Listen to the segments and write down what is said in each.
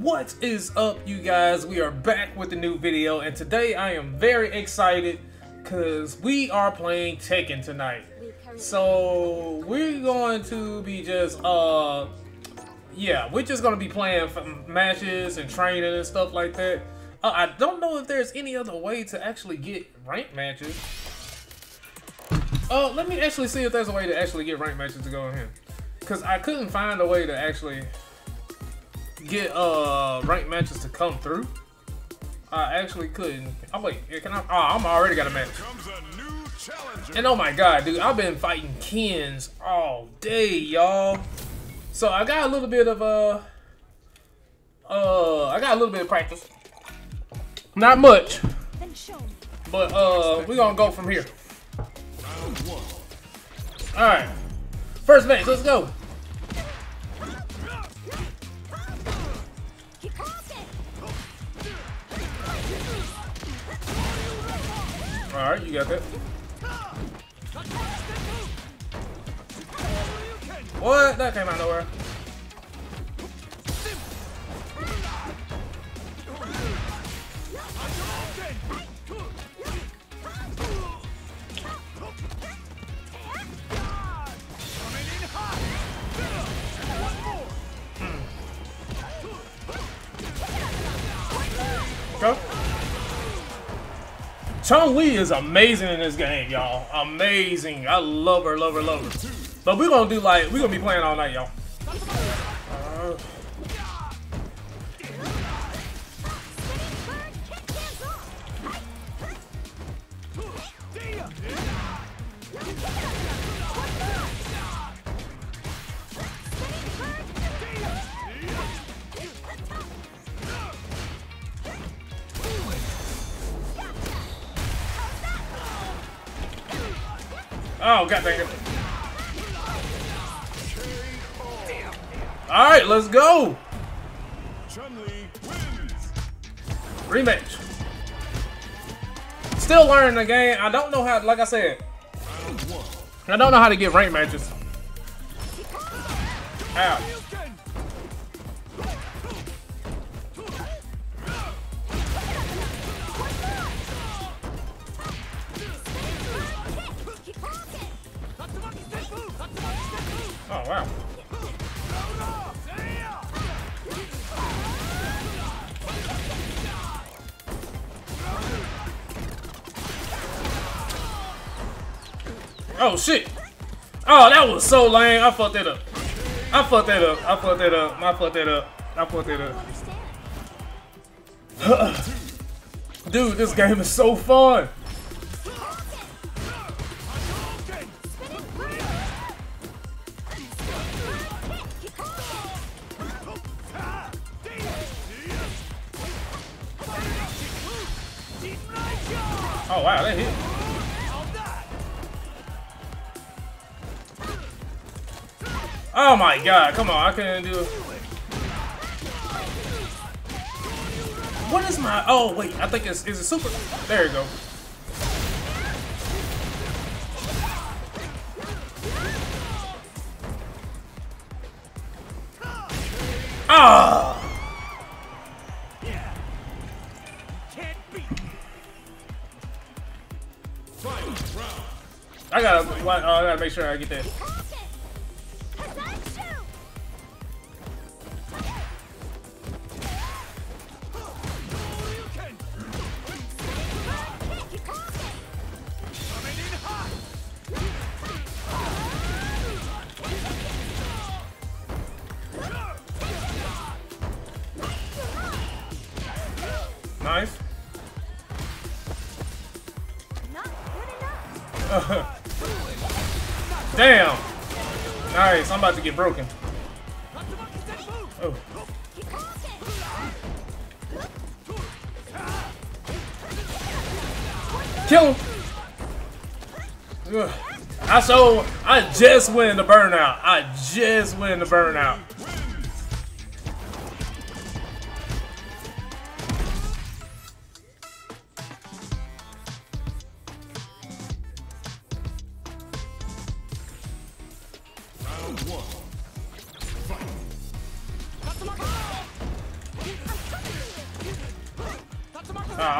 What is up you guys? We are back with a new video and today I am very excited because we are playing Tekken tonight. So we're going to be just uh yeah, we're just gonna be playing matches and training and stuff like that. Uh, I don't know if there's any other way to actually get ranked matches. Uh, let me actually see if there's a way to actually get ranked matches to go in here. Cause I couldn't find a way to actually get uh ranked matches to come through. I actually couldn't. Oh wait, can I? Oh, I'm already got a match. And oh my god, dude, I've been fighting Kens all day, y'all. So I got a little bit of uh, uh, I got a little bit of practice. Not much, but uh, we're gonna go from here. All right, first match, let's go. Alright, you got that. What? That came out nowhere. Hmm. Go. Chun Li is amazing in this game, y'all. Amazing. I love her, love her, love her. But we're gonna do like, we're gonna be playing all night, y'all. Uh, Oh, god dang it. Alright, let's go! Rematch. Still learning the game. I don't know how, like I said, I don't know how to get rank matches. Ow. Oh, wow. Oh, shit. Oh, that was so lame. I fucked that up. I fucked that up. I fucked that up. I fucked that up. I fucked that up. Dude, this game is so fun. Oh wow, that hit. Oh my god, come on, I couldn't do it. What is my oh wait, I think it's is it super there you go. Ah! I gotta, oh, I gotta make sure I get that. Nice. Damn! Nice, I'm about to get broken. Oh. Kill him! Ugh. I so I just win the burnout. I just win the burnout.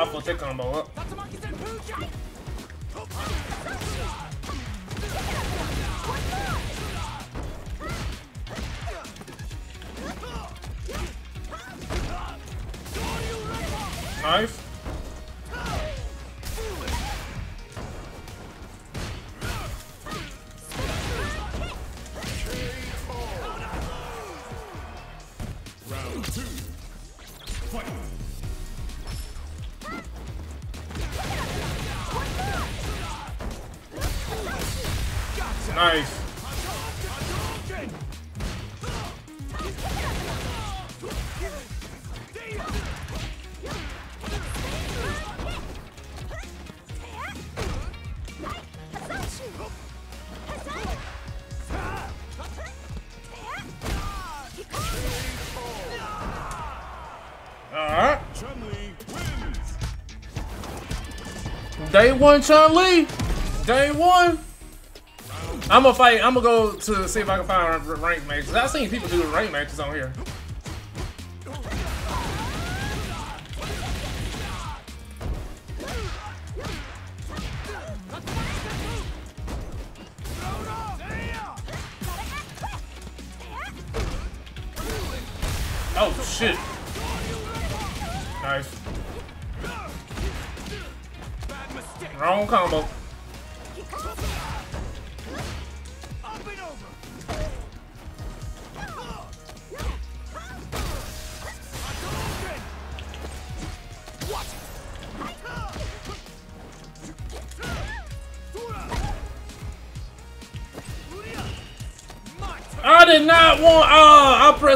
I'll put that combo up. Nice. Day one, Chun Li. Day one. I'm gonna fight. I'm gonna go to see if I can find rank matches. I've seen people do rank matches on here.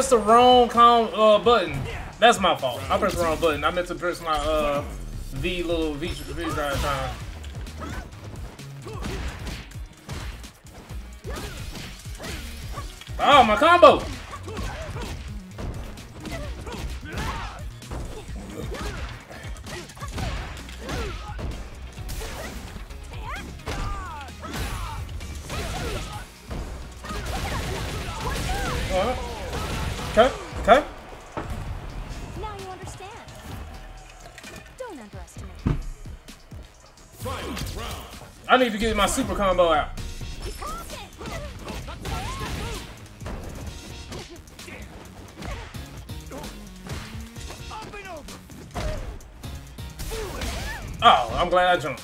Pressed the wrong com uh, button. That's my fault. I pressed the wrong button. I meant to press my uh V little V V drive time. Oh, my combo! I need to get my super combo out. Oh, I'm glad I jumped.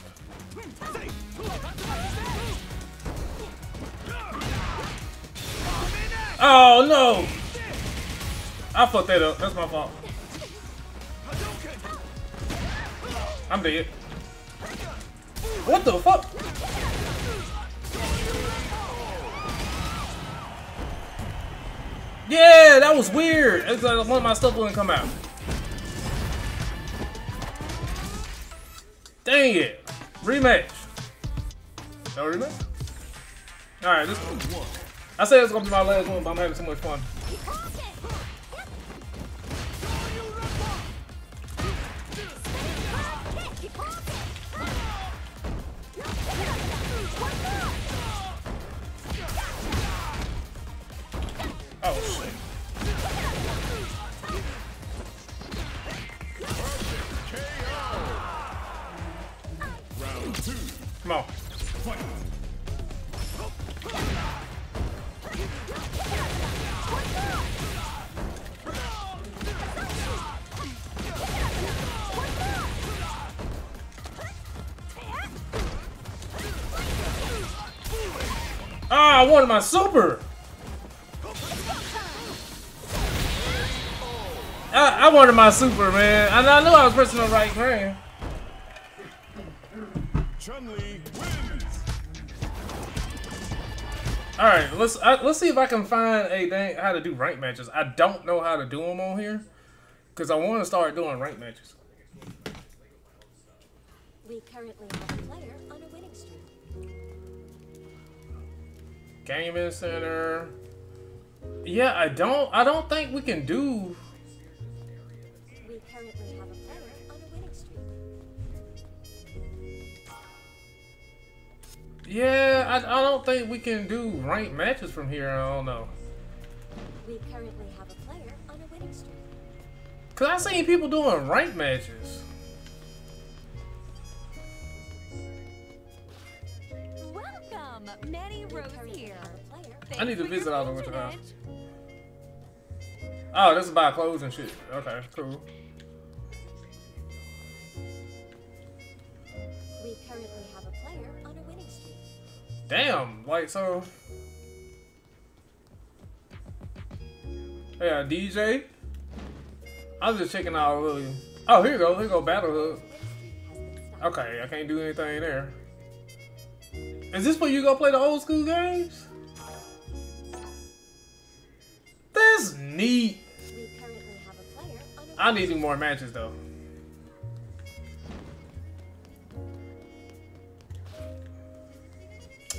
Oh no! I fucked that up. That's my fault. I'm dead. What the fuck? That was weird. It's like one of my stuff wouldn't come out. Dang it. Rematch. No rematch? Alright, this one. I said it's gonna be my last one, but I'm having so much fun. Come. Ah, I wanted my super. I, I wanted my super, man. And I knew I was pressing the right. Chun-Li All right, let's uh, let's see if I can find a dang how to do rank matches. I don't know how to do them on here because I want to start doing rank matches. We currently have a player on a winning streak. Gaming center. Yeah, I don't. I don't think we can do. Yeah, I, I don't think we can do ranked matches from here. I don't know. We currently have a player on a winning streak. Cause I seen people doing ranked matches. Welcome, Manny Rose here. I need to visit all the way now. Oh, this is about clothes and shit. Okay, cool. Damn, like so. Yeah, uh, DJ. I was just checking out really. Oh, here you go. Here you go. Battle Hub. Win streak has been stopped. Okay, I can't do anything there. Is this where you go play the old school games? That's neat. We currently have a player on a I need to do more matches though.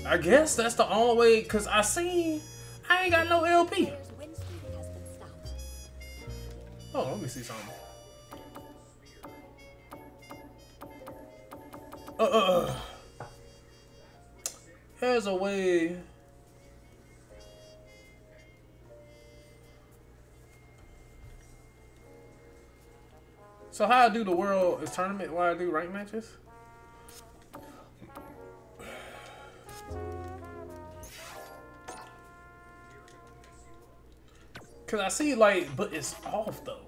I guess that's the only way, cause I see I ain't got no LP. Oh, let me see something. Uh, uh, uh. There's a way. So how I do the world is tournament? Why I do rank matches? Cause I see like, but it's off though.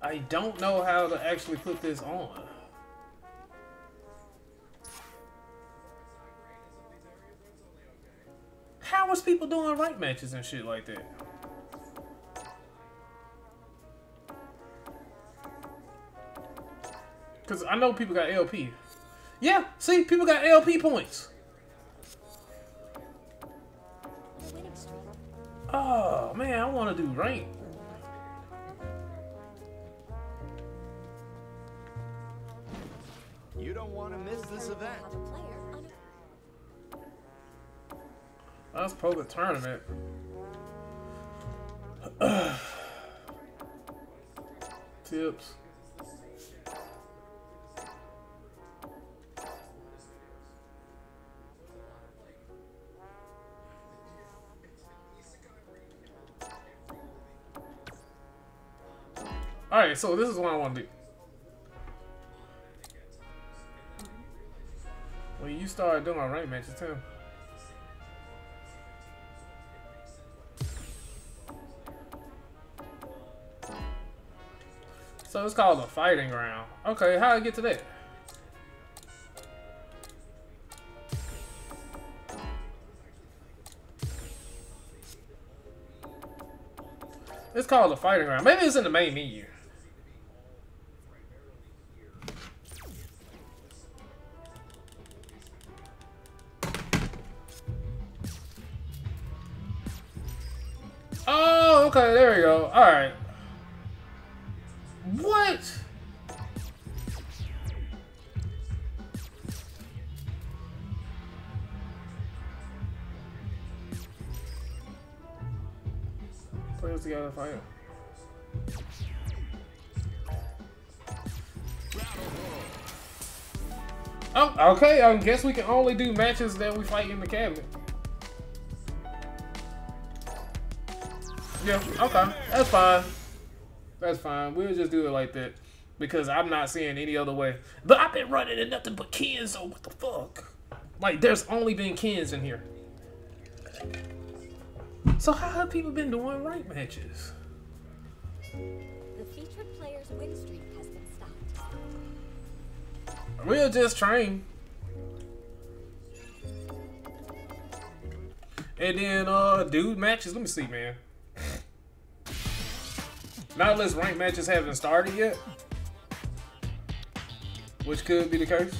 I don't know how to actually put this on. How was people doing rank matches and shit like that? Cause I know people got LP. Yeah, see, people got LP points. I want to do right. You don't want to miss this event. have a player on a That's public tournament. Tips. Alright, so this is what I want to do. Well, you started doing rank matches too. So it's called a fighting ground. Okay, how do I get to that? It's called a fighting ground. Maybe it's in the main menu. Oh, okay. I guess we can only do matches that we fight in the cabinet. Yeah, okay. That's fine. That's fine. We'll just do it like that. Because I'm not seeing any other way. But I've been running in nothing but Kens, so what the fuck? Like, there's only been Kens in here. So how have people been doing rank matches? The featured player's win streak has been stopped. We'll just train. And then uh dude matches. Let me see, man. Not unless rank matches haven't started yet. Which could be the case.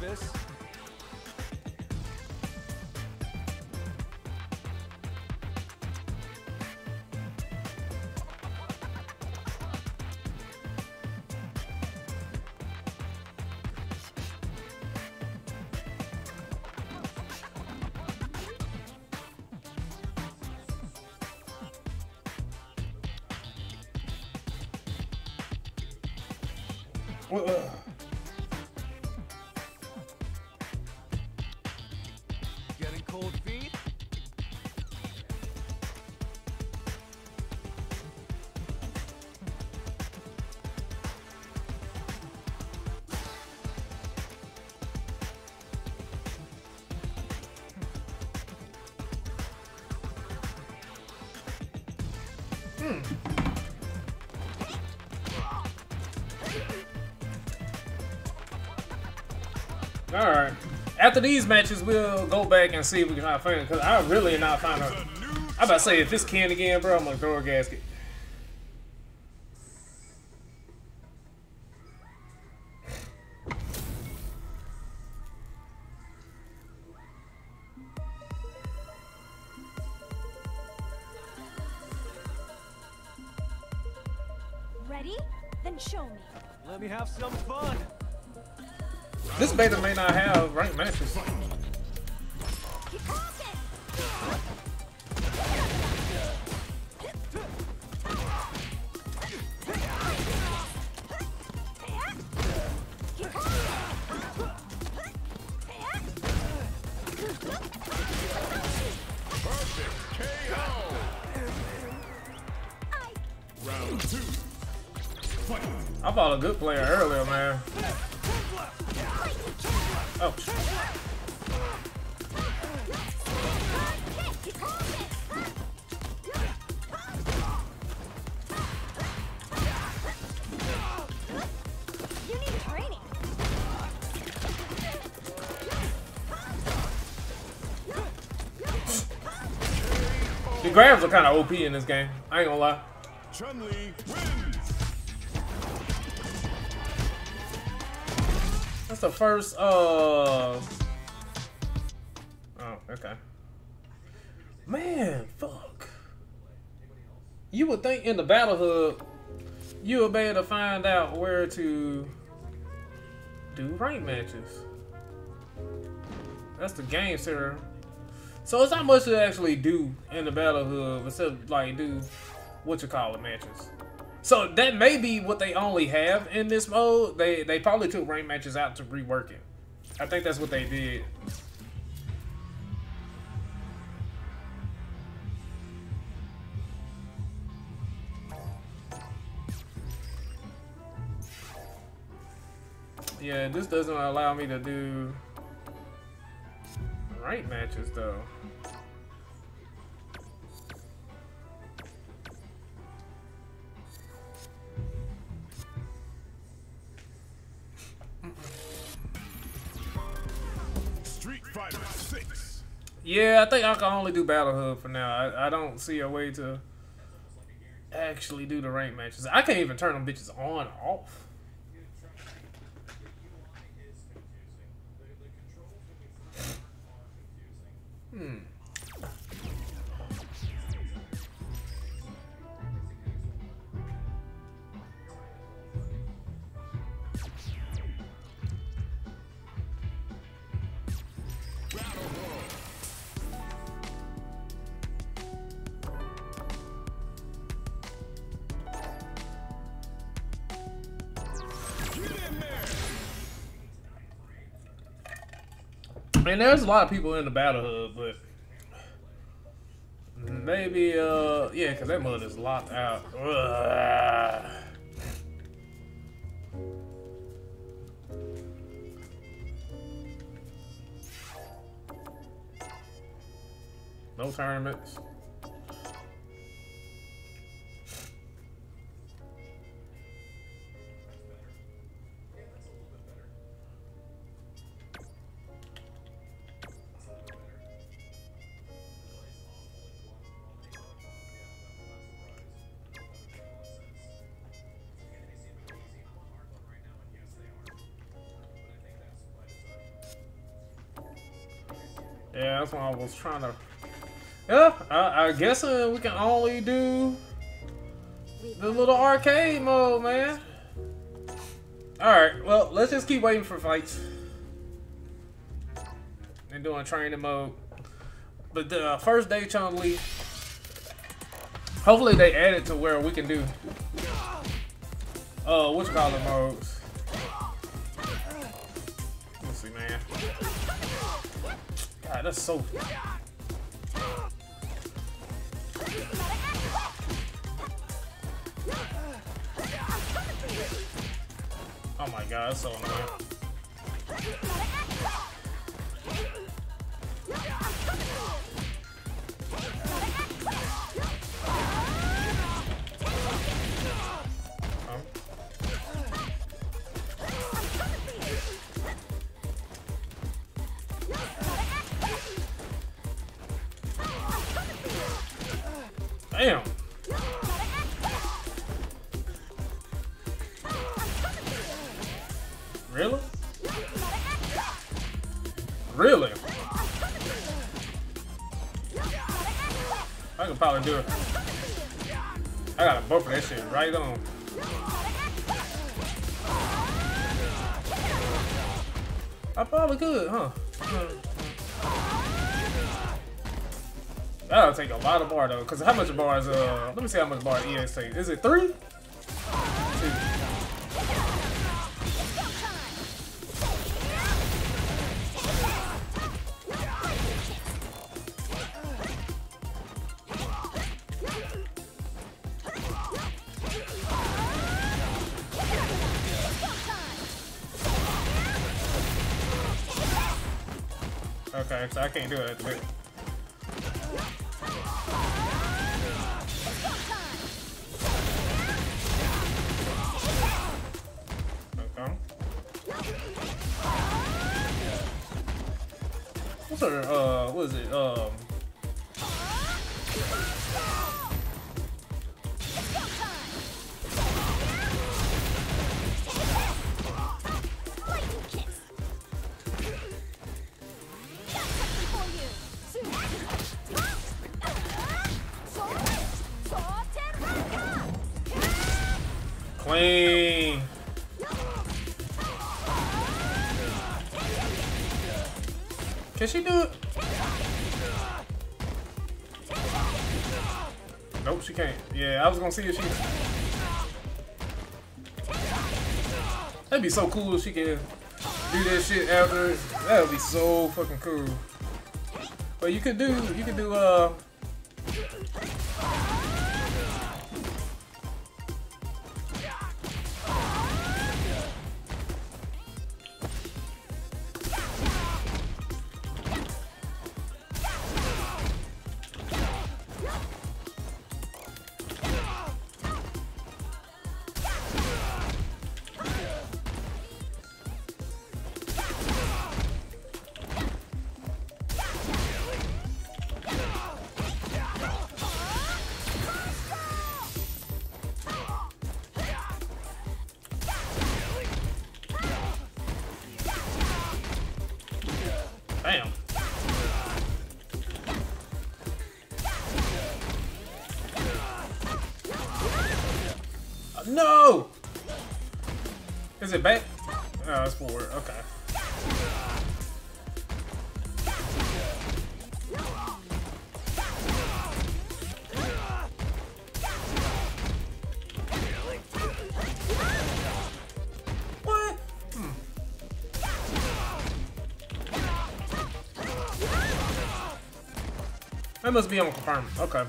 this. Whoa. Uh. After these matches, we'll go back and see if we can find it. Cause I really not find her. I'm about to say if it's Ken again, bro, I'm gonna throw a gasket. Kind of OP in this game. I ain't gonna lie. Chun-Li wins. That's the first, uh... Oh, okay. Man, fuck. You would think in the Battle Hub, you would be able to find out where to do rank matches. That's the game center. So it's not much to actually do in the Battle Hub except like do what you call it matches. So that may be what they only have in this mode. They they probably took rank matches out to rework it. I think that's what they did. Yeah, this doesn't allow me to do rank matches though. Street Fighter 6. Yeah, I think I can only do Battle Hub for now. I, I don't see a way to actually do the rank matches. I can't even turn them bitches on or off. 嗯。There's a lot of people in the Battle Hub, but maybe, uh, yeah, because that is locked out. Ugh. No tournaments. That's what I was trying to. Yeah, I, I guess uh, we can only do the little arcade mode, man. Alright, well, let's just keep waiting for fights. And doing training mode. But the uh, first day Chun Li. Hopefully they add it to where we can do uh what you call it modes. God, that's so. Oh my god, that's so annoying. Do it. I got a bump for that shit right on. I probably could, huh? That'll take a lot of bar though, cause how much bar is uh? Let me see how much bar EX takes. Is it three? Can't do it gonna see if she... That'd be so cool if she can do that shit after. That would be so fucking cool. But you could do, you could do, uh... Is it back? Oh, it's forward. Okay. Hmm. That must be on confirm. Okay.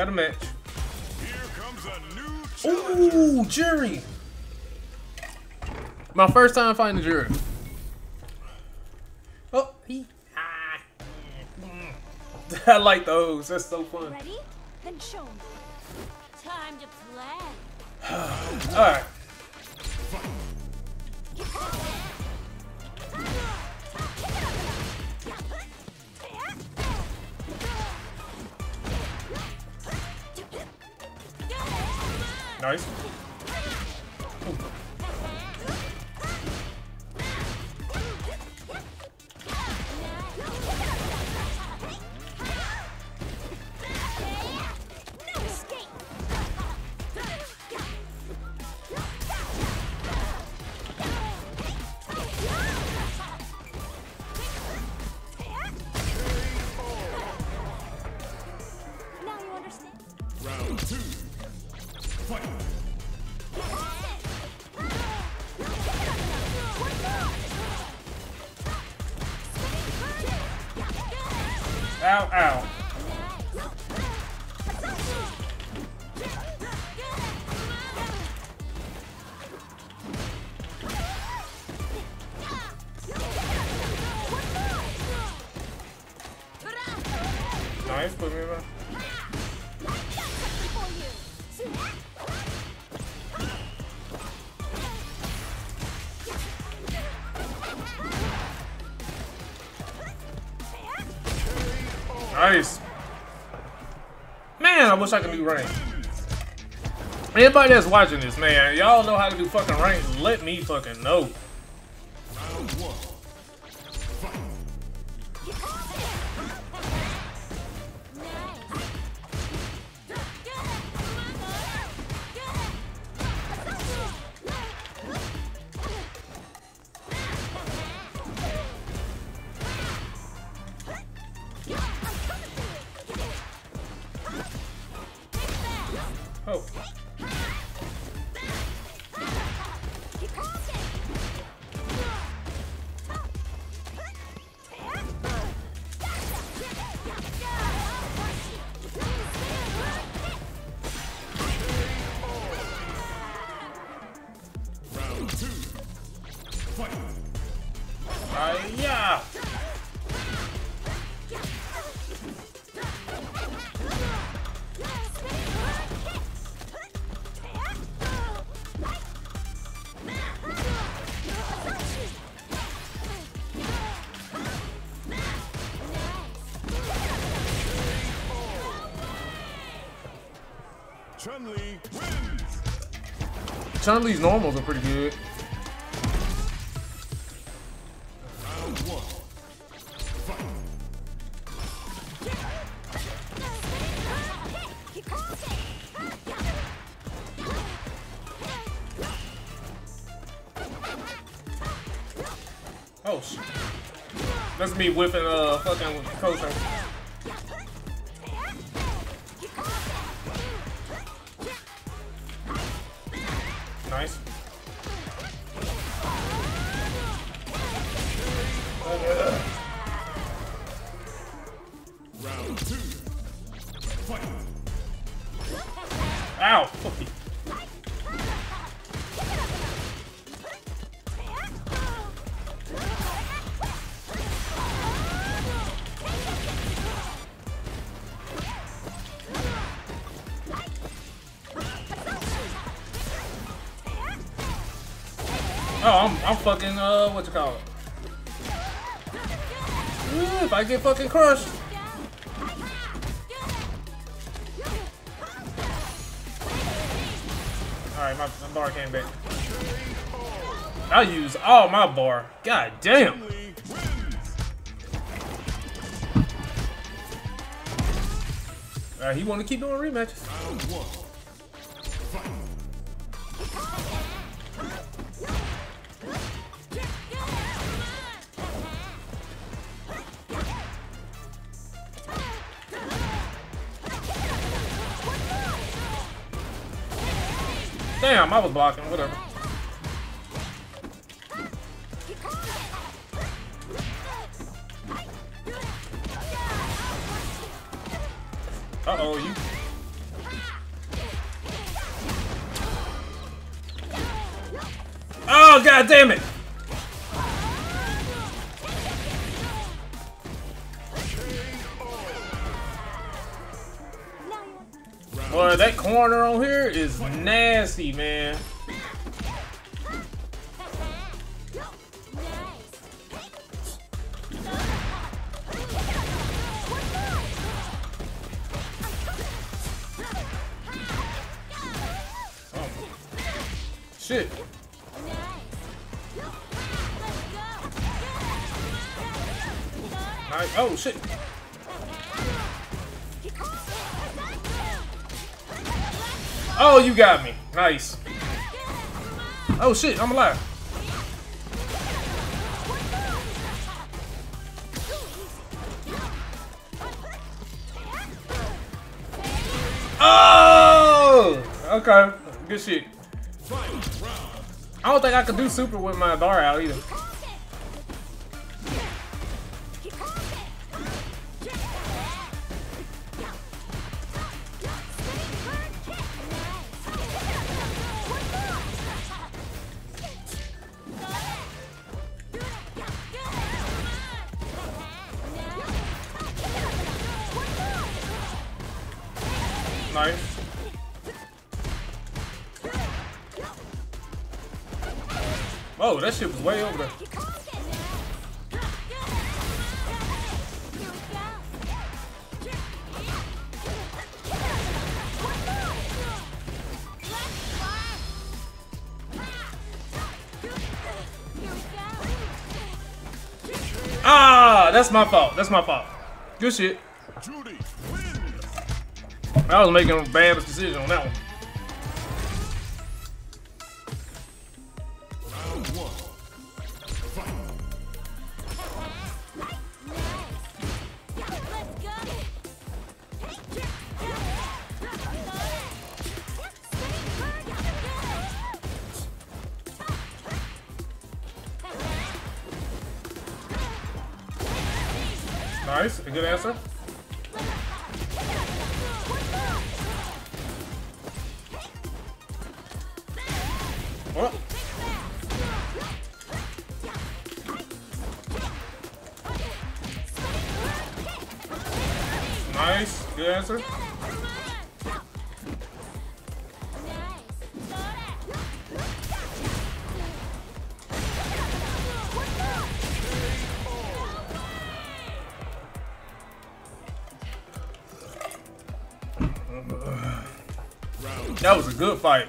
Got a match. Here comes a new. Ooh, Juri. My first time fighting a Juri. Oh, he. Ah. I like those. That's so fun. Ready? Then show me. Time to play. All right. Do. Anybody that's watching this, man, y'all know how to do fucking rank. Let me fucking know. Chun Li's normals are pretty good. Round one. Fight. Oh shit. That's me whipping uh fucking Kosho. Fucking, uh, what you call it? Ooh, if I get fucking crushed. Alright, my, my bar came back. I use all my bar. God damn. Chun-Li. Alright, he want to keep doing rematches. I was blocking. Whatever. Uh oh, you. Oh god damn it! Corner on here is nasty, man. You got me. Nice. Oh shit, I'm alive. Oh! Okay. Good shit. I don't think I could do super with my bar out either. Way over there. Ah, that's my fault. That's my fault. Good shit. Juri. I was making a bad decision on that one. That was a good fight.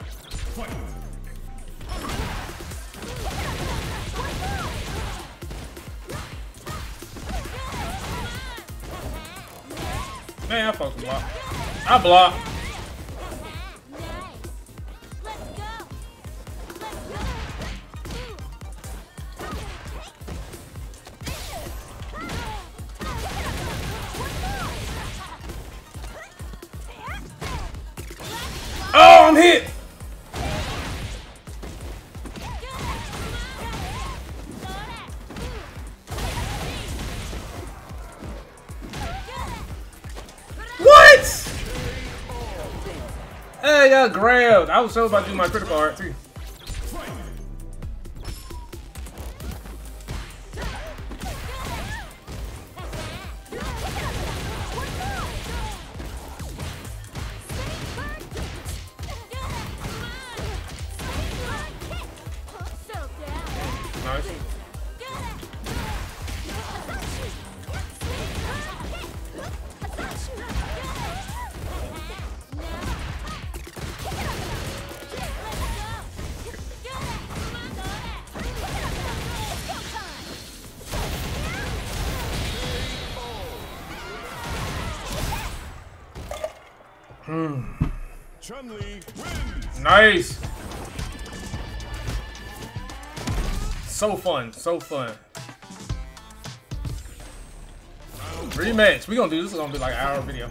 Man, I fucking block. I block. I was so about to do my critical art too. So fun. So fun. Rematch. We gonna do this. Is gonna be like an hour video.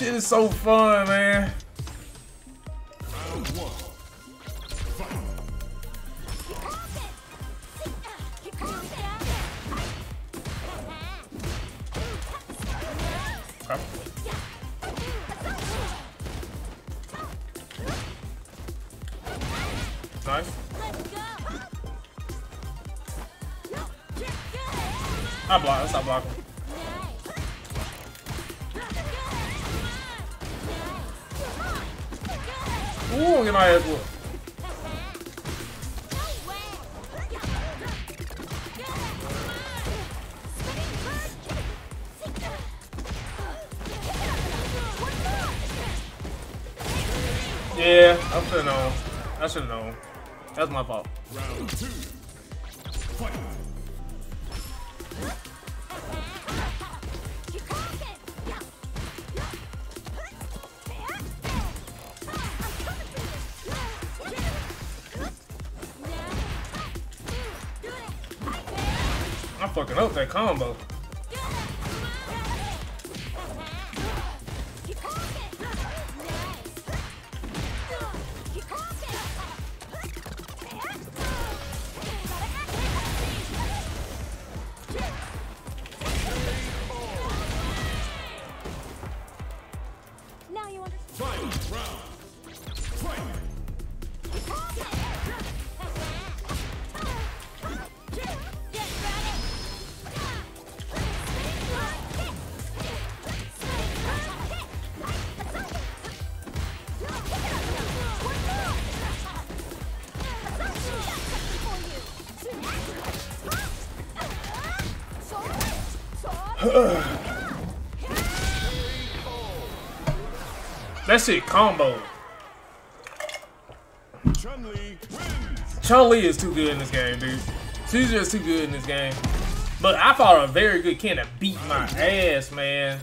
Shit is so fun, man. Combo. That shit combo. Chun-Li is too good in this game, dude. She's just too good in this game. But I fought a very good Ken that beat my ass, man.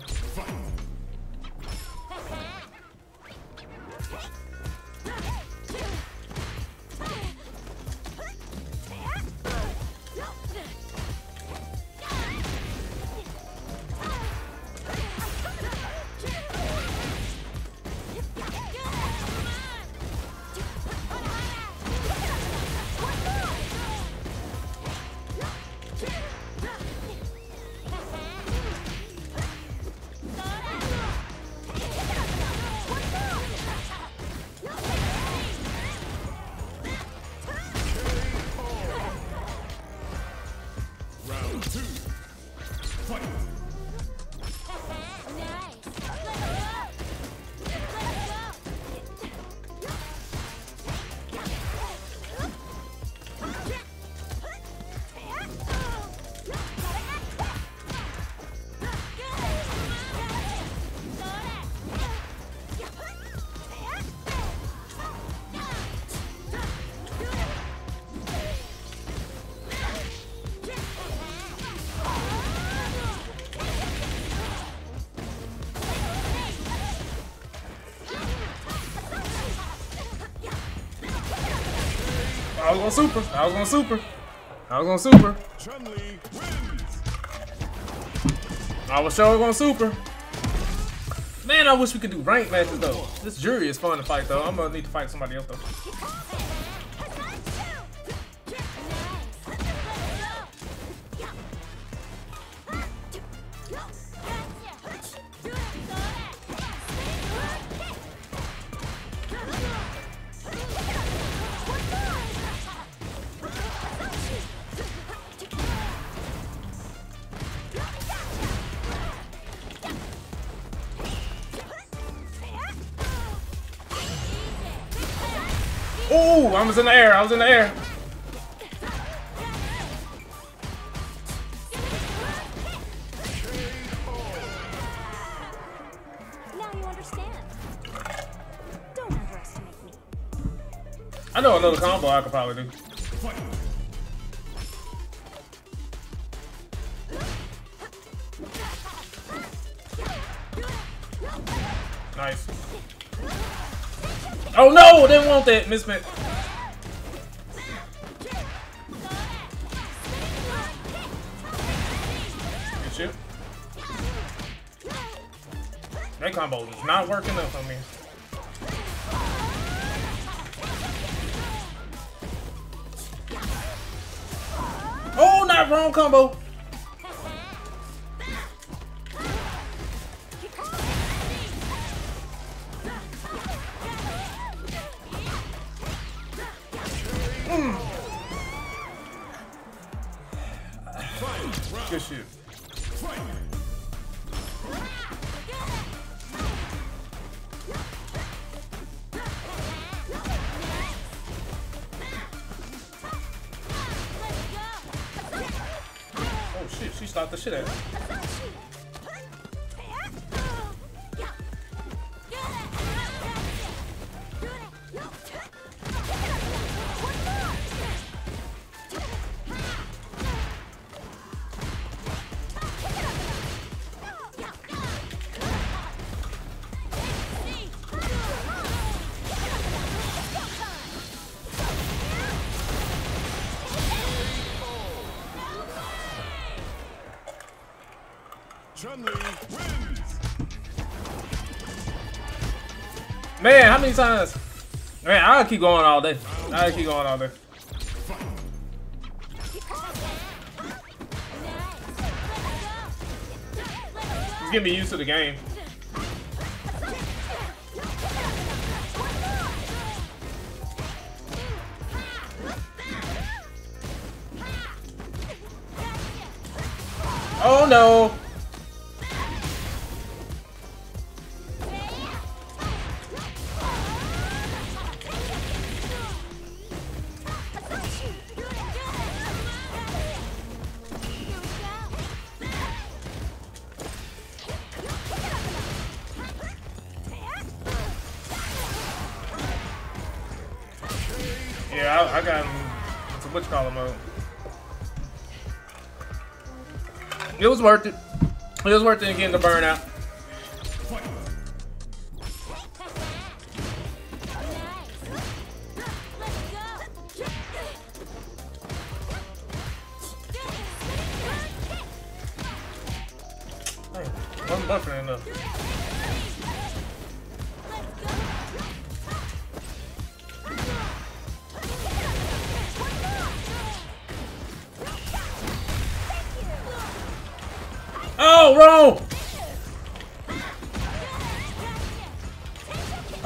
Gonna super. I was gonna super. I was gonna super. I was sure gonna super. Man, I wish we could do rank matches though. This Juri is fun to fight though. I'm gonna need to fight somebody else though. Was in the air. I was in the air. Now you understand. Don't underestimate me. I know another combo I could probably do. Nice. Oh no, didn't want that, Miss That combo is not working up on me. Oh, not wrong combo. She stopped many times? Man, I'll keep going all day. I'll keep going all day. Just get me used to the game. Was worth it. It was worth it getting the burnout.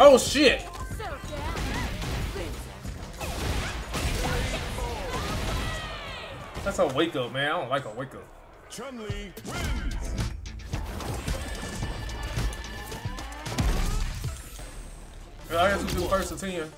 Oh shit! That's a wake up, man. I don't like a wake up. Chun-Li wins. I guess we do first to ten.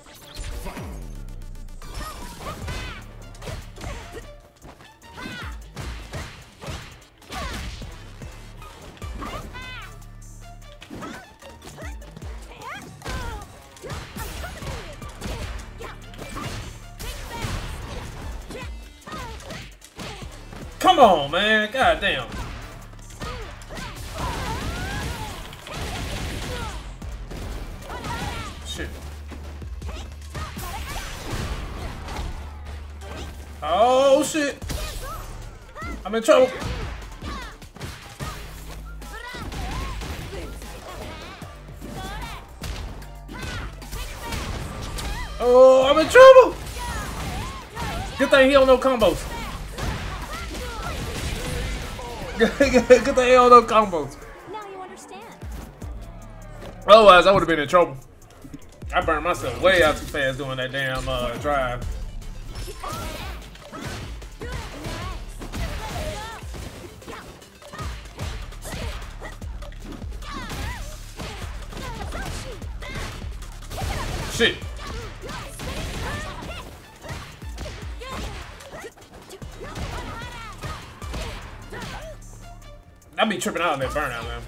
I'm in trouble. Oh, I'm in trouble. Good thing he don't know combos. Good thing he don't know combos. Now you understand. Otherwise, I would have been in trouble. I burned myself way out too fast doing that damn uh, drive. Be tripping out on that burnout, man.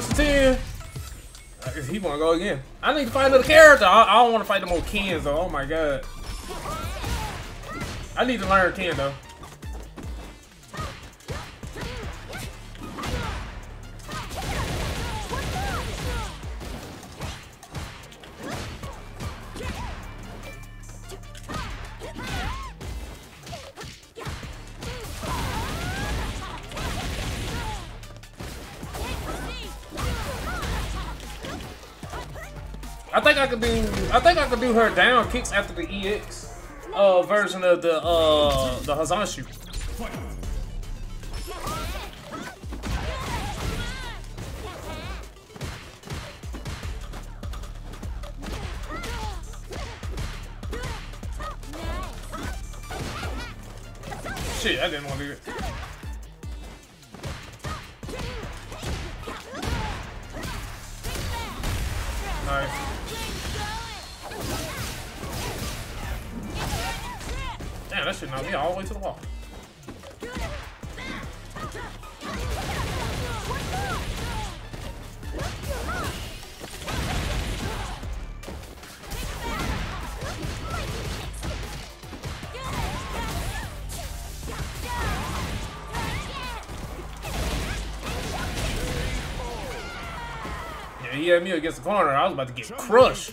First ten. He wanna go again. I need to fight another character. I, I don't wanna fight the more Kens though. Oh my god. I need to learn Ken though. I could do. I think I could do her down kicks after the EX uh, version of the uh, the Hazanshu. Shit, I didn't want to do it. Me against the corner. I was about to get crushed.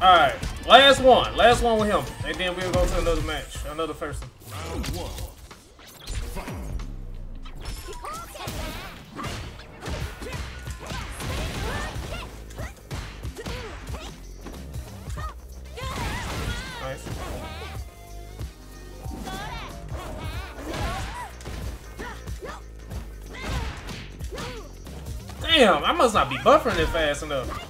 Alright, last one. Last one with him. And then we'll go to another match. Another person. Buffering it fast enough.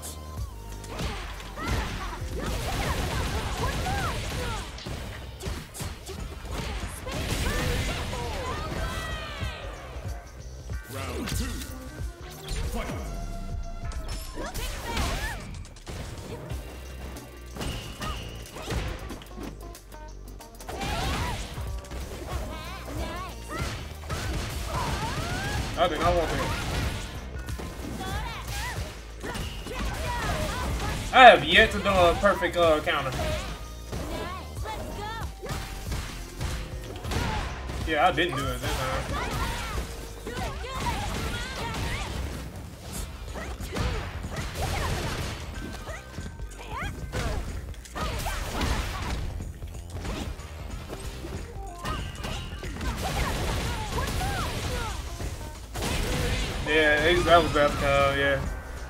Perfect uh, counter. Yeah, I didn't do it this time. Yeah, that was bad. Uh, yeah,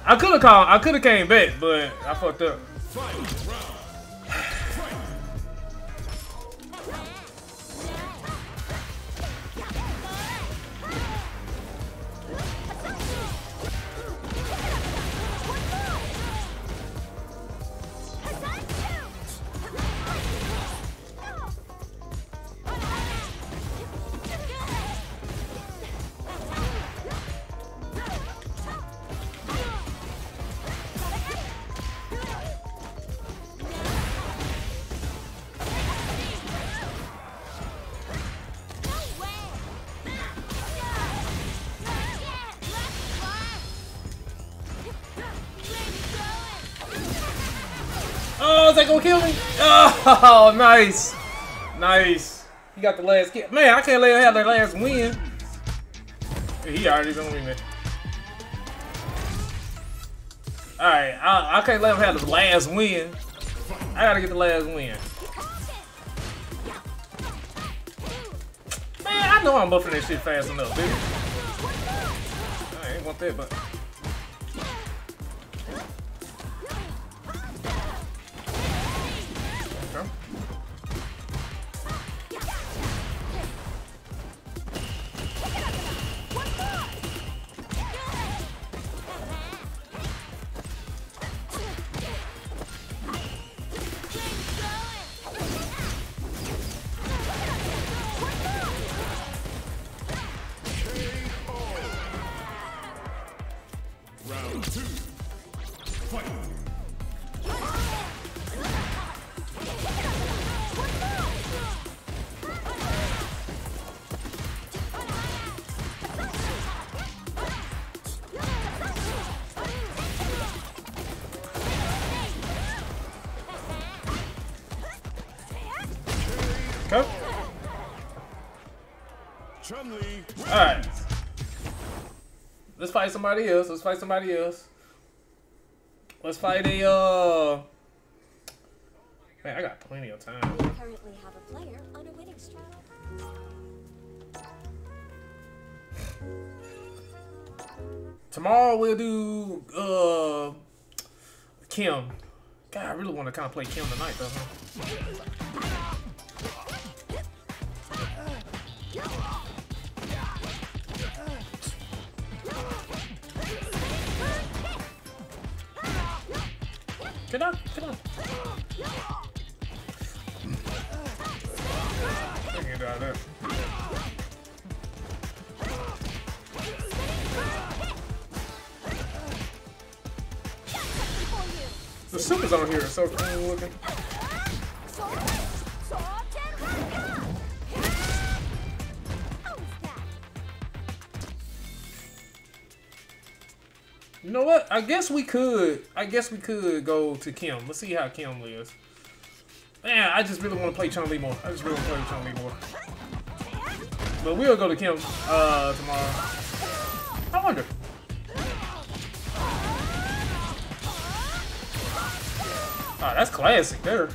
I could have called. I could have came back, but I fucked up. Gonna kill me? Oh, nice, nice. He got the last kill. Man, I can't let him have their last win. He already done win it. All right, I, I can't let him have the last win. I gotta get the last win. Man, I know I'm buffing that shit fast enough, dude. I ain't want that, but. Somebody else. Let's fight somebody else. Let's fight a uh. Man, I got plenty of time. We currently have a player on a winning streak. Tomorrow we'll do uh Kim. God, I really want to kind of play Kim tonight though. Huh? So cool looking. You know what? I guess we could. I guess we could go to Kim. Let's see how Kim lives. Man, I just really want to play Chun Li more. I just really want to play Chun Li more. But we'll go to Kim uh, tomorrow. I wonder. Oh, that's classic there.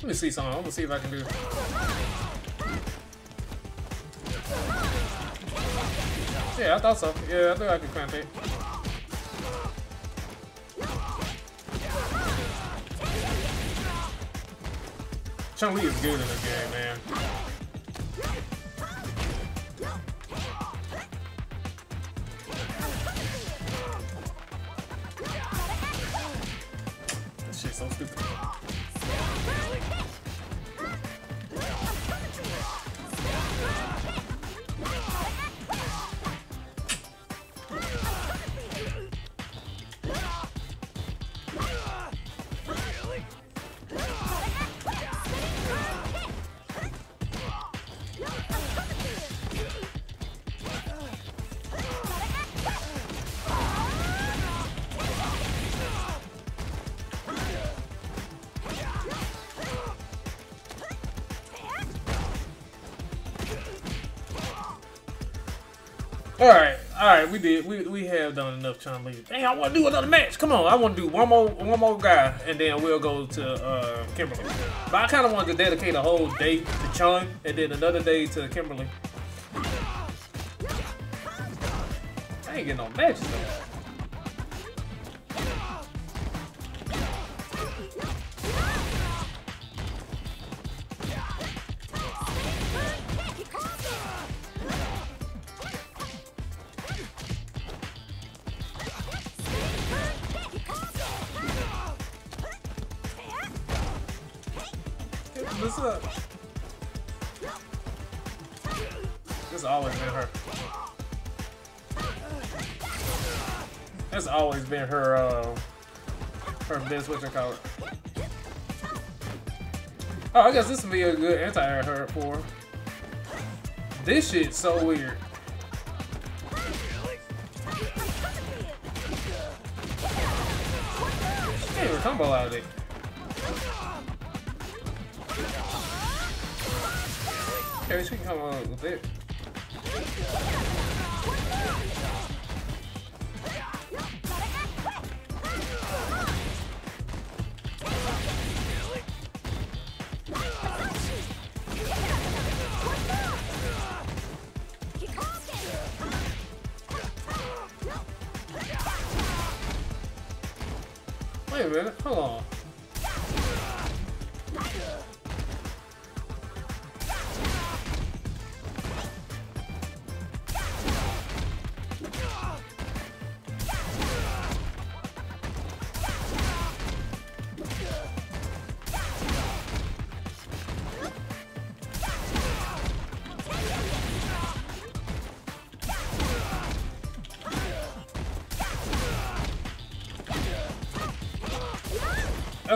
Let me see something. I'm gonna see if I can do. Yeah, I thought so. Yeah, I think I can clamp it. Chun Li is good in this game, man. We did. We we have done enough Chun Li. Hey, I want to do another match. Come on, I want to do one more one more guy, and then we'll go to uh, Kimberly. But I kind of wanted to dedicate a whole day to Chun, and then another day to Kimberly. I ain't getting no matches though. Call it. Oh, I guess this would be a good anti-air hurt for. This shit's so weird.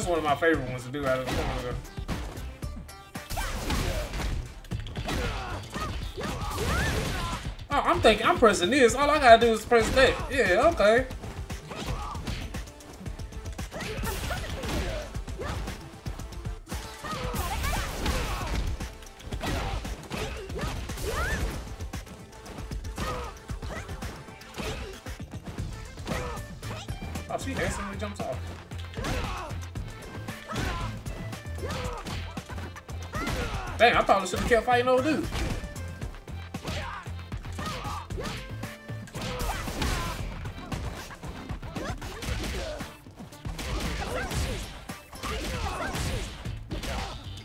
That's one of my favorite ones to do out of the corner. Oh, I'm thinking I'm pressing this. All I gotta do is press that. Yeah, okay. Fighting old dude.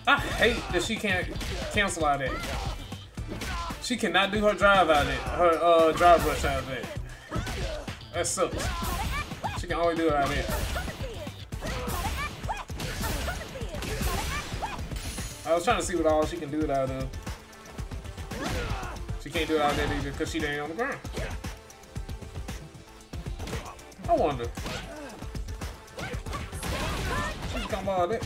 I hate that she can't cancel out that. She cannot do her drive out it. Her uh, drive rush out of it. That sucks. She can only do it out of was trying to see what all she can do it out of. She can't do it out that either because she ain't on the ground. I wonder. She can come all that.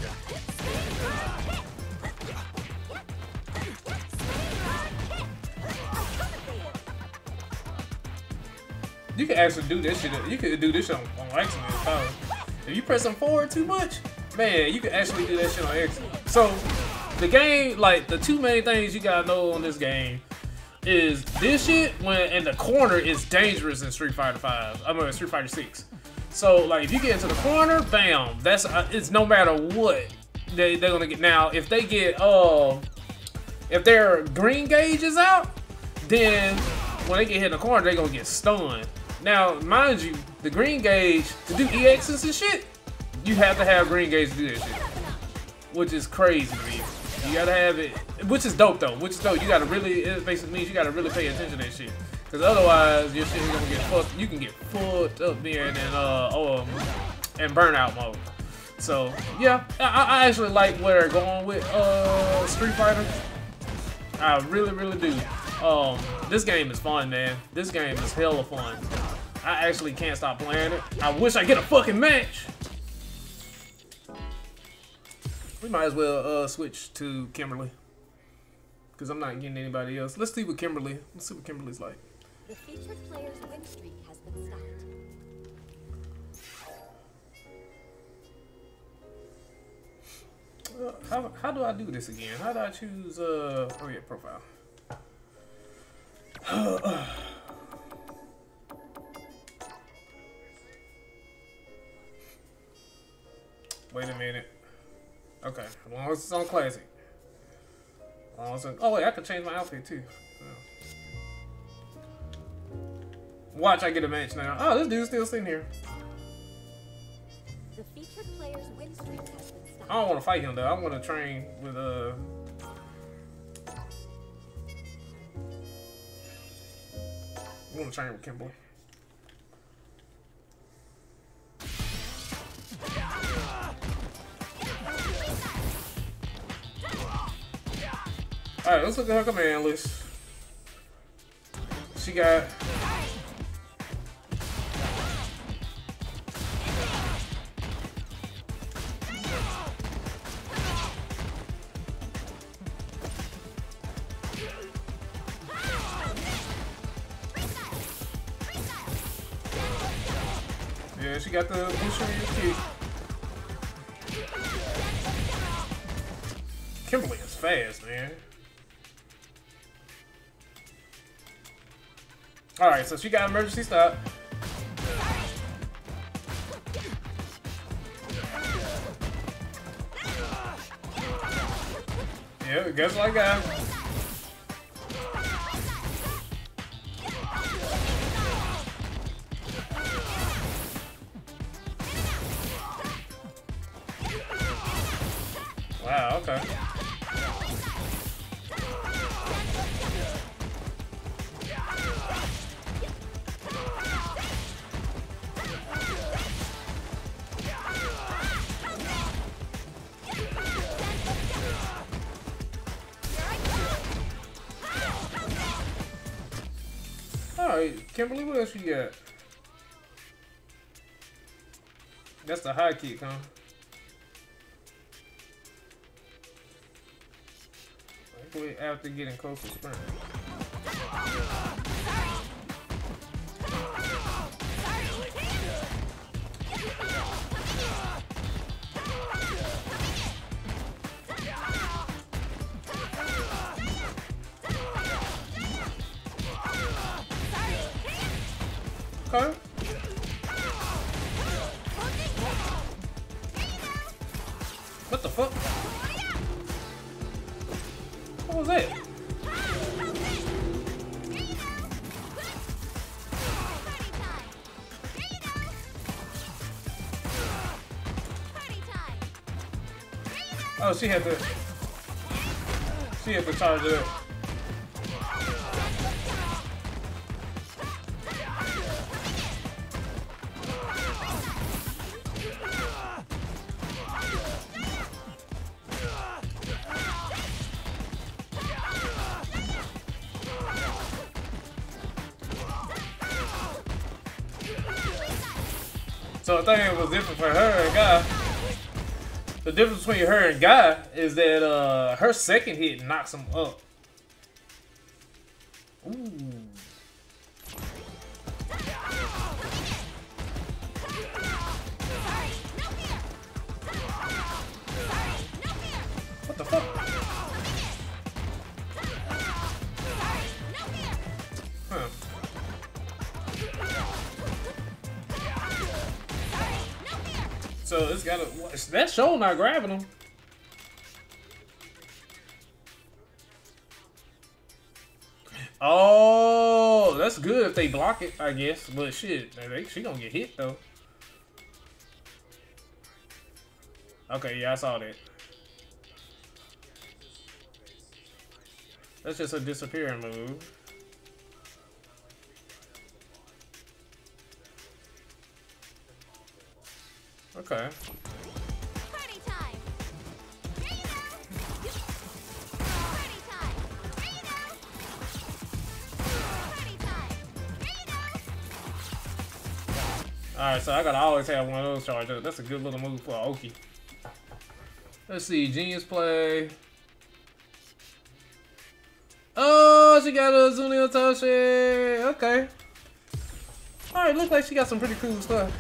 You can actually do this shit. You can do this shit on, X-Men. If you press them forward too much, man, you can actually do that shit on X-Men. So, the game, like, the two main things you gotta know on this game is this shit when in the corner is dangerous in Street Fighter 5. I mean, Street Fighter 6. So, like, if you get into the corner, bam, that's, uh, it's no matter what they, they're gonna get. Now, if they get, uh, if their green gauge is out, then when they get hit in the corner, they're gonna get stunned. Now, mind you, the green gauge, to do EXs and shit, you have to have green gauge to do that shit. Which is crazy to me. You gotta have it, which is dope though, which is dope. You gotta really, it basically means you gotta really pay attention to that shit. Cause otherwise, your shit is gonna get fucked, you can get fucked up there and uh, um, and burnout mode. So, yeah, I, I actually like where they're going with, uh, Street Fighter. I really, really do. Um, this game is fun, man. This game is hella fun. I actually can't stop playing it. I wish I get a fucking match. We might as well uh, switch to Kimberly. Because I'm not getting anybody else. Let's see what Kimberly, let's see what Kimberly's like. The featured player's win streak has been stopped. Uh, how, how do I do this again? How do I choose, uh, oh yeah, profile. Wait a minute. Okay, as long as it's on classic. As long as it's- oh wait, I can change my outfit too. Oh. Watch, I get a match now. Oh, this dude's still sitting here. The featured player's win streak has been stopped. I don't want to fight him though. I want to train with uh. I want to train with Kimberly. All right, let's look at her command list. She got. Yeah, she got the Bushiri kick. Alright, so she got emergency stop. Yeah, guess what I got? That's the high kick, huh? Wait after getting close to sprint. Okay. What the fuck? What was that? Oh, she had the... She had the it. It was different for her and Guy. The difference between her and Guy is that uh, her second hit knocks him up. Got to. That show not grabbing him. Oh, that's good if they block it, I guess. But shit, they, she gonna get hit though. Okay, yeah, I saw that. That's just a disappearing move. Okay. Alright, so I gotta always have one of those charges. That's a good little move for Oki. Let's see, Genius play. Oh, she got Izuna Otoshi. Okay. Alright, looks like she got some pretty cool stuff.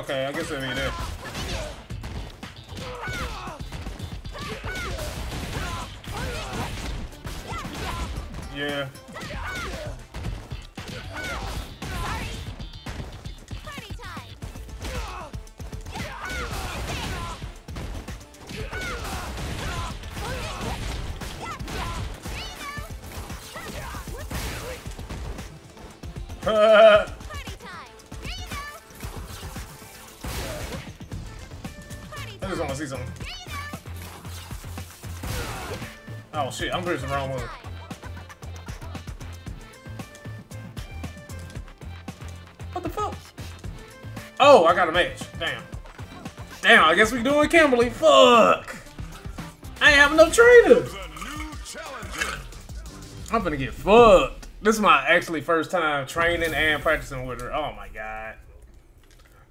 Okay, I guess it'll be there. Shit, I'm pressing the wrong one. What the fuck? Oh, I got a match. Damn. Damn, I guess we doing Kimberly. Fuck. I ain't having no trainer. The new challenger. I'm gonna get fucked. This is my actually first time training and practicing with her. Oh my god.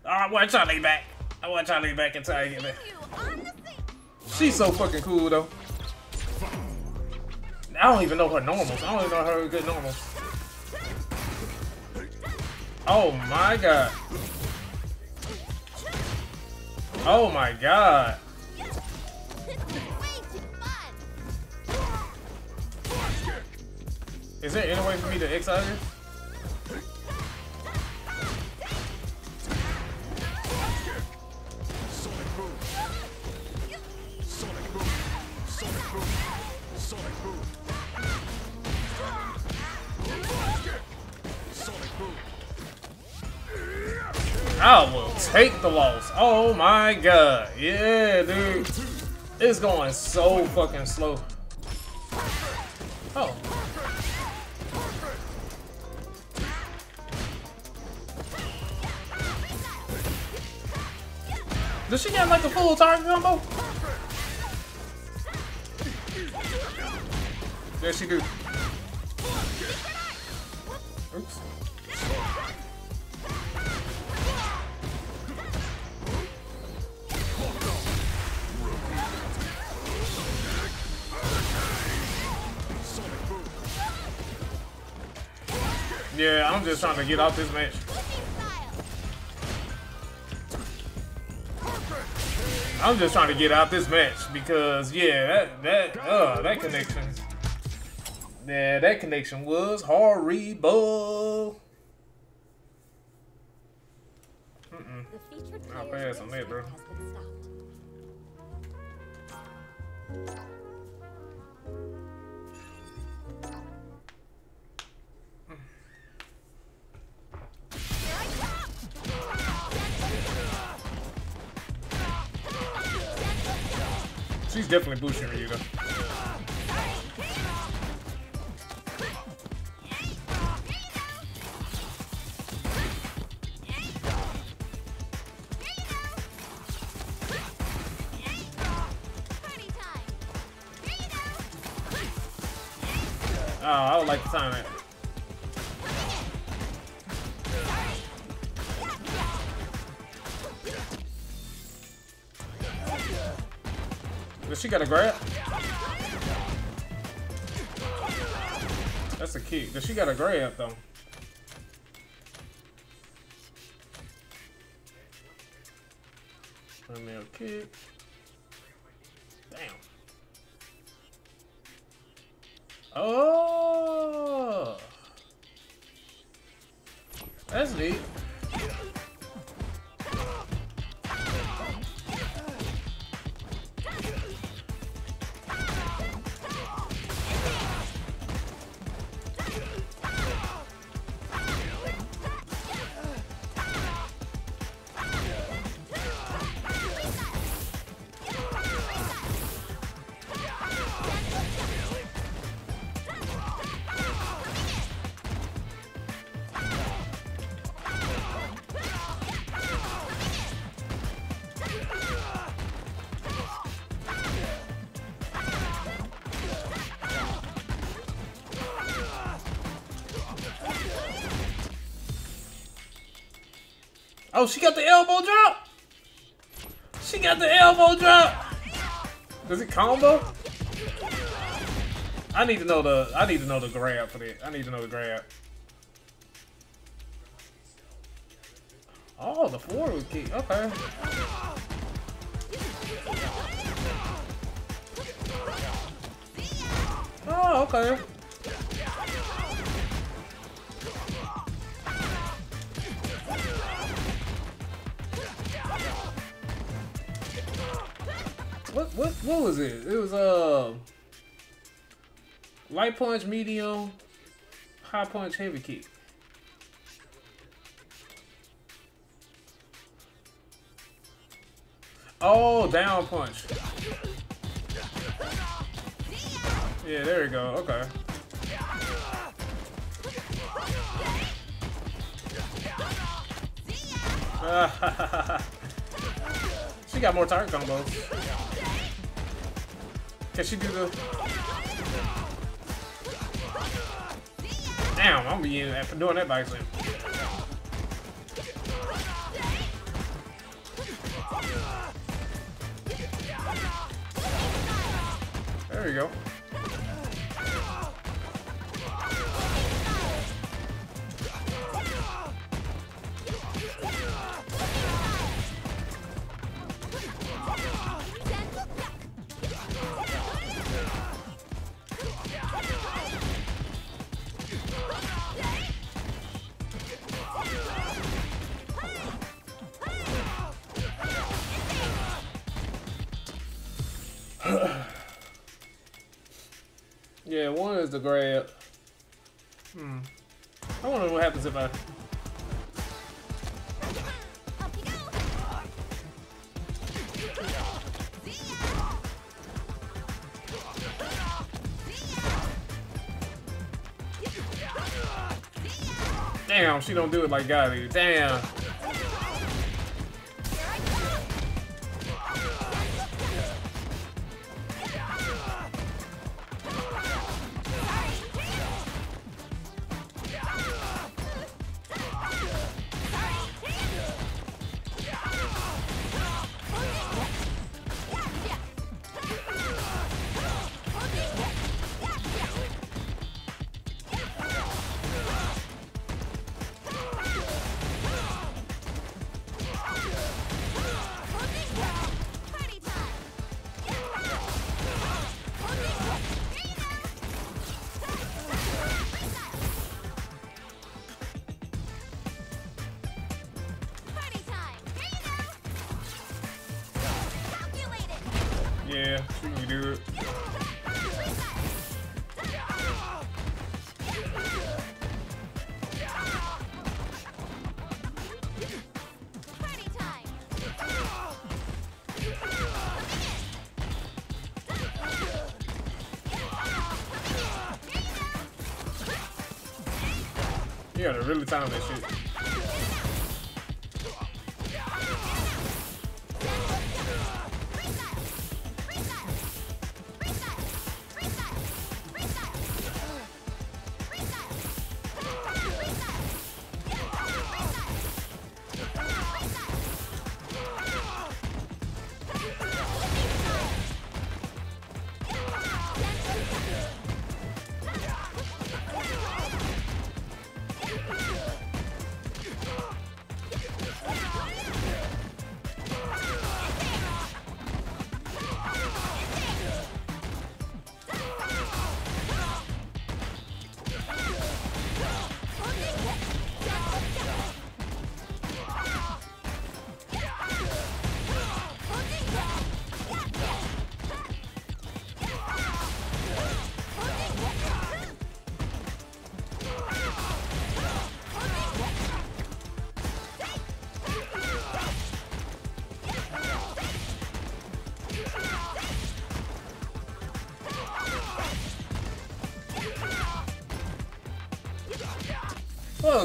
Oh, Alright, watch y'all lay back. I want y'all lay back until I get back. She's so fucking cool though. I don't even know her normals. I don't even know her good normals. Oh my god. Oh my god. Is there any way for me to out of Oh my god. Yeah, dude. It's going so fucking slow. Oh. Does she got like a full target combo? Yes, she do. Just trying to get out this match. I'm just trying to get out this match because yeah, that that uh that connection. Yeah, that connection was horrible. Featured I'll pass on that, bro. She's definitely boosting you got a grab? That's a kick. Does she got a grab though? Oh, she got the elbow drop. She got the elbow drop. Does it combo? I need to know the. I need to know the grab for that. I need to know the grab. Oh, the forward kick. Okay. Punch, medium, high punch, heavy kick. Oh, down punch. Yeah, there we go. Okay. she got more target combos. Can she do the? Damn, I'm being doing that by accident. There we go. If I. Damn, she don't do it like Gotti. Damn. Gotta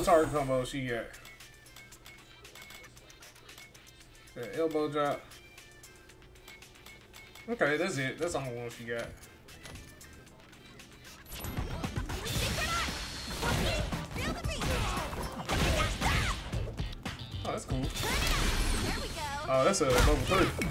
Target combo she got? That elbow drop. Okay, that's it. That's the only one she got. Oh, that's cool. Oh, that's a level 3.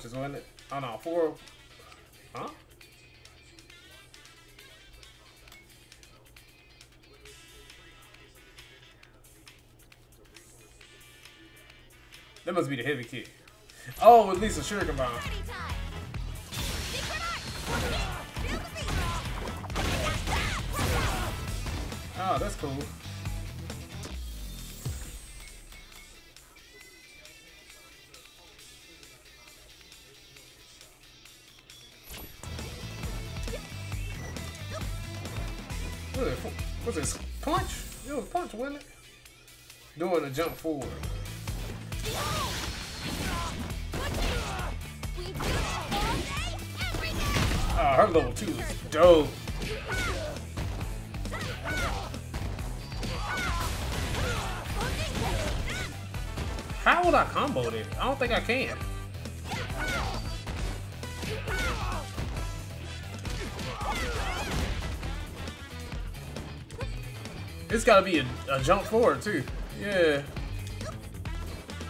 Punches, wasn't it? Oh no, four. Huh? That must be the heavy kick. Oh, at least a Shuriken bomb. Oh, ah, that's cool. Punch, wasn't it? Doing a jump forward. Oh, her level two is dope. How would I combo this? I don't think I can. It's gotta be a, a jump forward too. Yeah.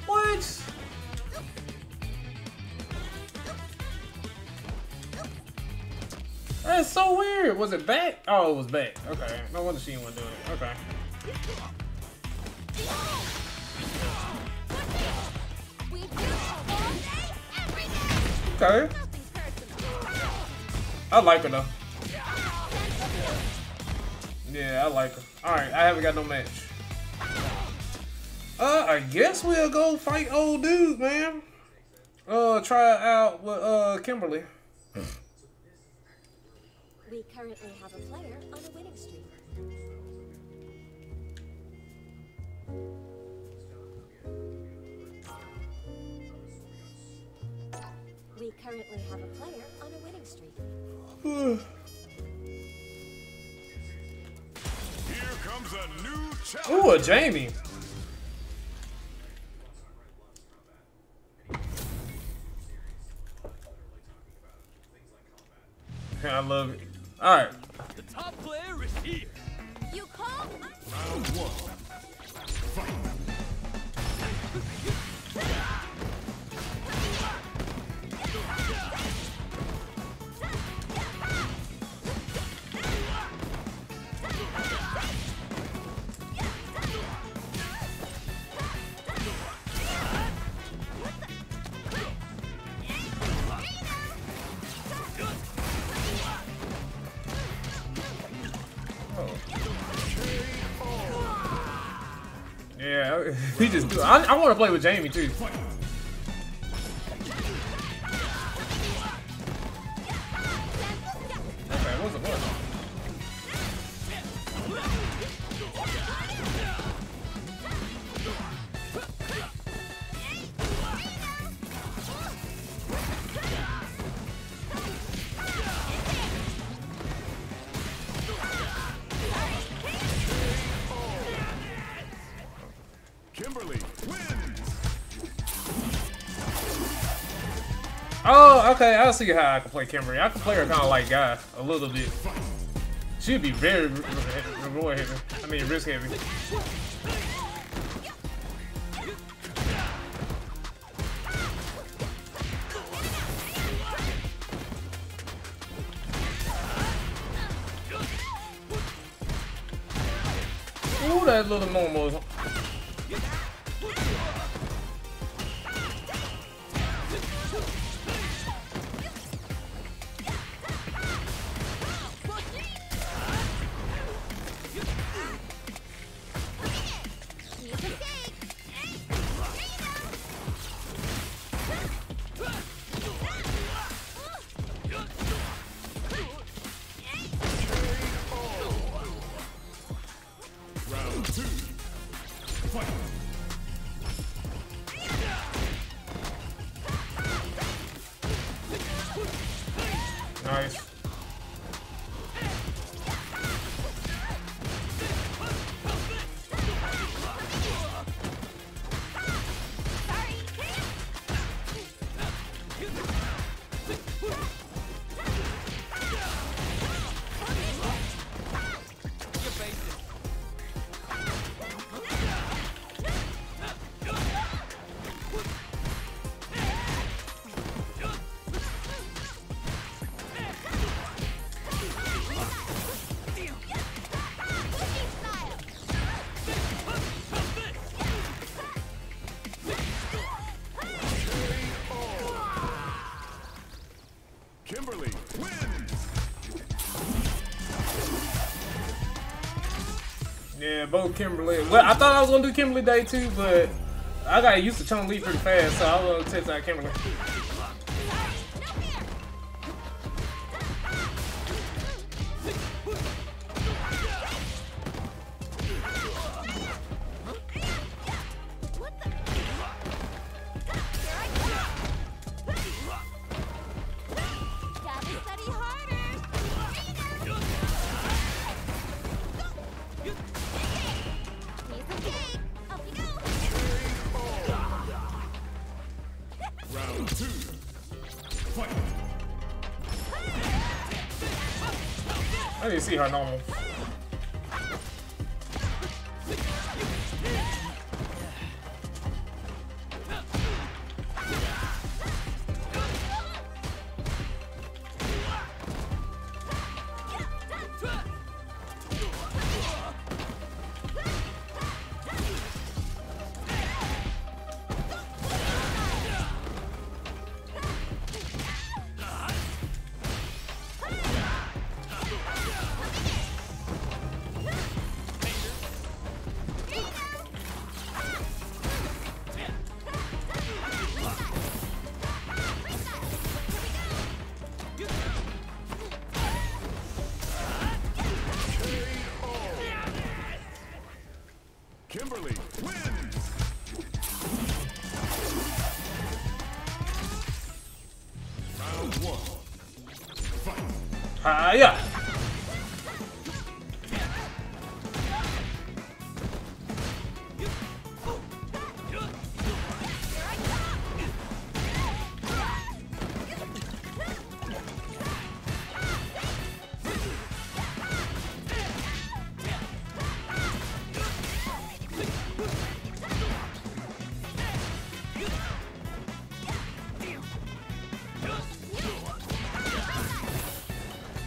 What? That's so weird. Was it back? Oh, it was back. Okay. No wonder she wasn't doing it. Okay. It. Okay. I like her though. Yeah, I like her. Alright, I haven't got no match. Uh, I guess we'll go fight old dude, man. Uh, try out with uh Kimberly. We currently have a player on a winning streak. We currently have a player on a winning streak. Ooh, a Jamie. I love it. All right. The top player is here. You call? Round one. He just. I, I want to play with Jamie too. See how I can play Kimberly. I can play her kind of like Guy a little bit. She'd be very re- re- reward heavy. I mean, risk heavy. Ooh, that little Momo. Fight. Both Kimberly. Well, I thought I was gonna do Kimberly Day too, but I got used to Chun Li pretty fast, so I was gonna test out Kimberly.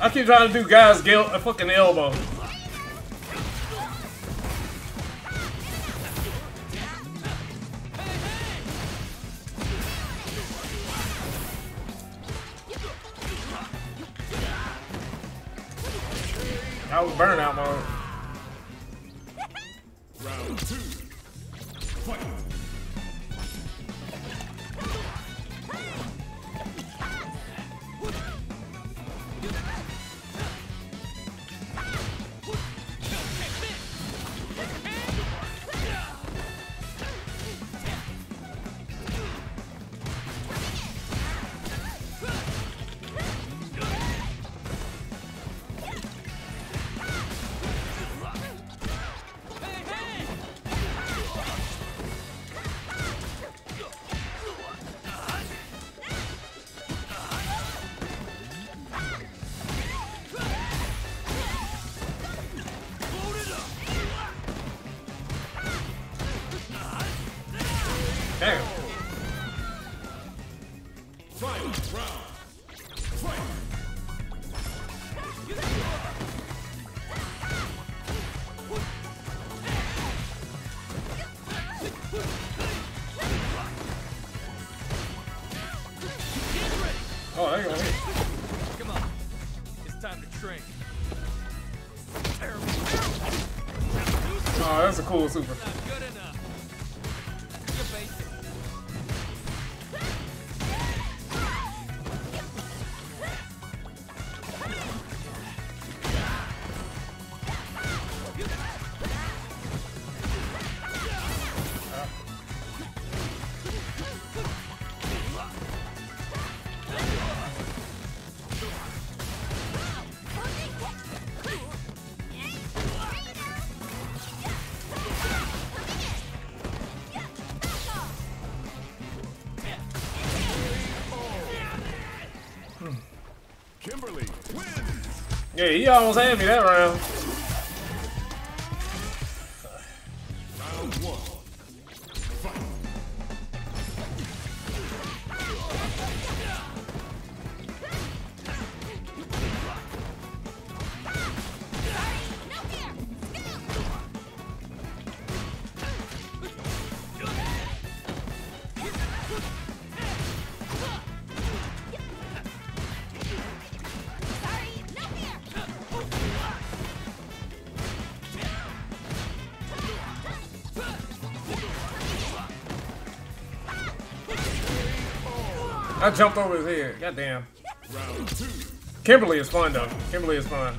I keep trying to do guys get a uh, fucking elbow. Yeah, he almost had me that round. I jumped over his head. Goddamn. Kimberly is fun though. Kimberly is fun.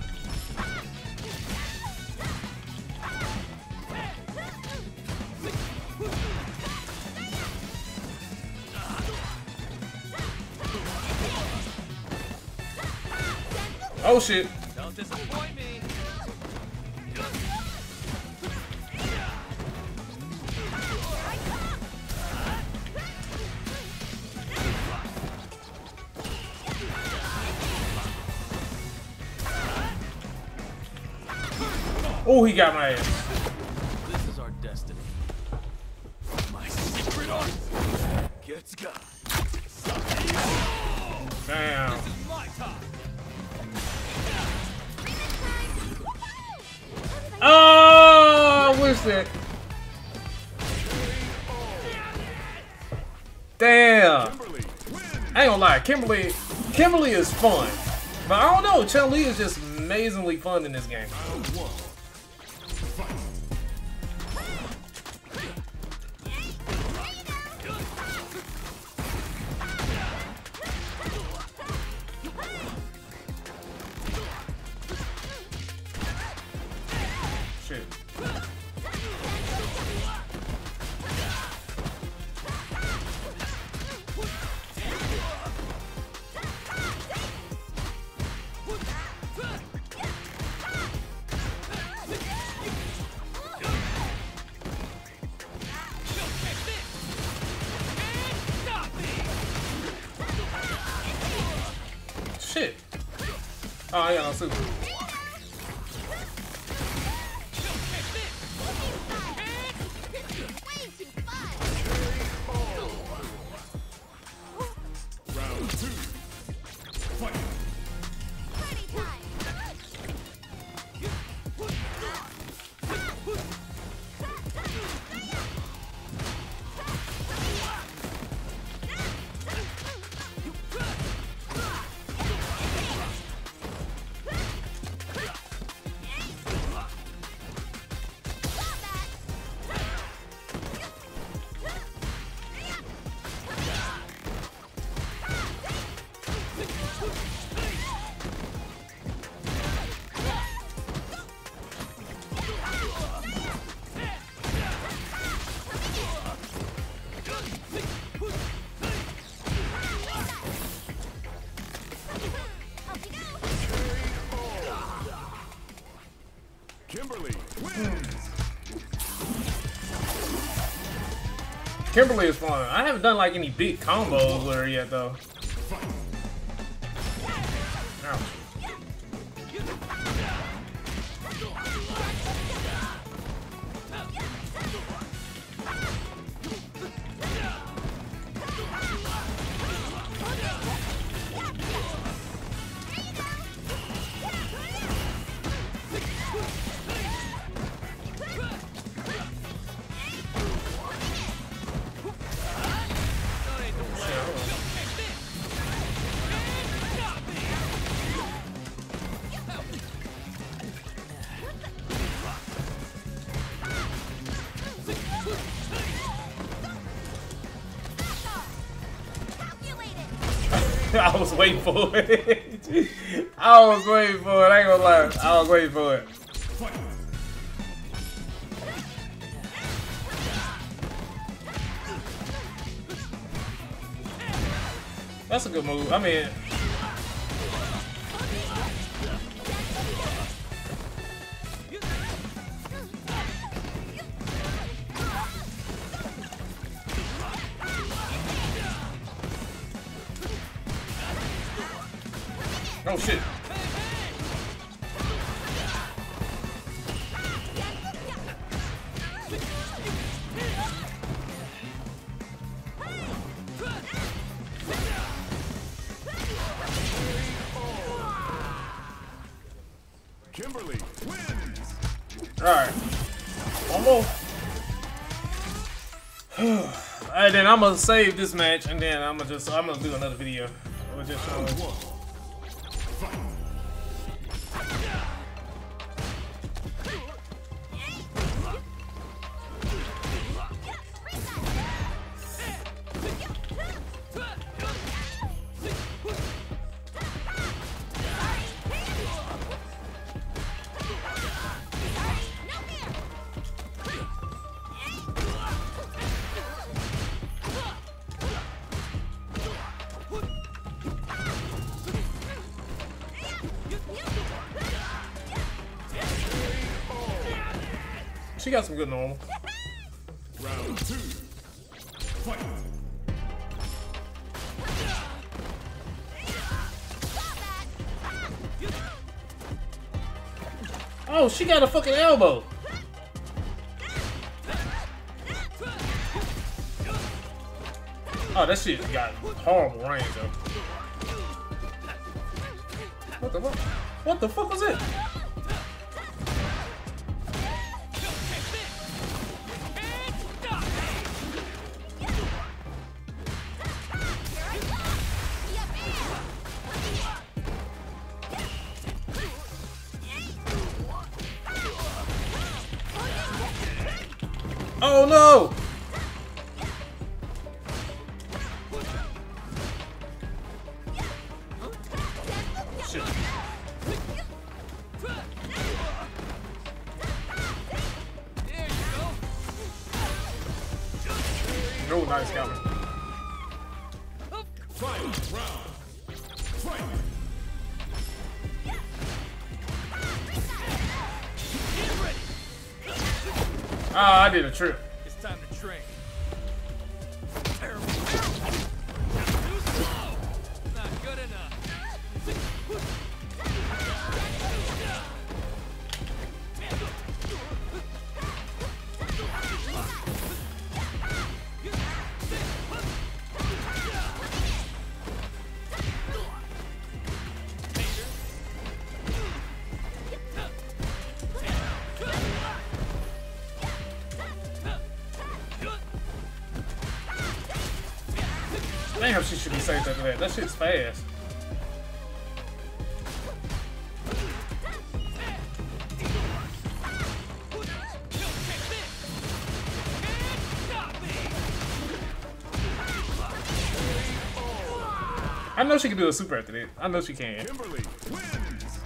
Oh shit. Oh, he got my ass. This is our destiny. My secret art gets got. Damn. This is my time. Oh, I wish that. Damn. I ain't gonna lie, Kimberly, Kimberly is fun. But I don't know, Chun Li is just amazingly fun in this game. Kimberly is fun. I haven't done like any big combos with her yet though. Waiting for it. I was waiting for it. I ain't gonna lie. I was waiting for it. That's a good move. I mean, I'm gonna save this match and then I'm gonna just I'm gonna do another video. She got some good normal. Round two. Fight. Oh, she got a fucking elbow. Oh, that shit got horrible range though. What the fuck? What the fuck was it? That. That shit's fast. I know she can do a super after that. I know she can. Kimberly wins.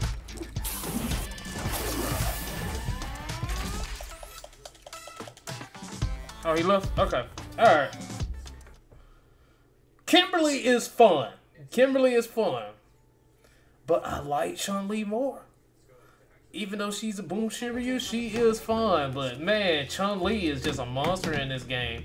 Oh, he left? Okay. Alright. Kimberly is fun. Kimberly is fun. But I like Chun Li more. even though she's a Bushinryu, she is fun. But man, Chun Li is just a monster in this game.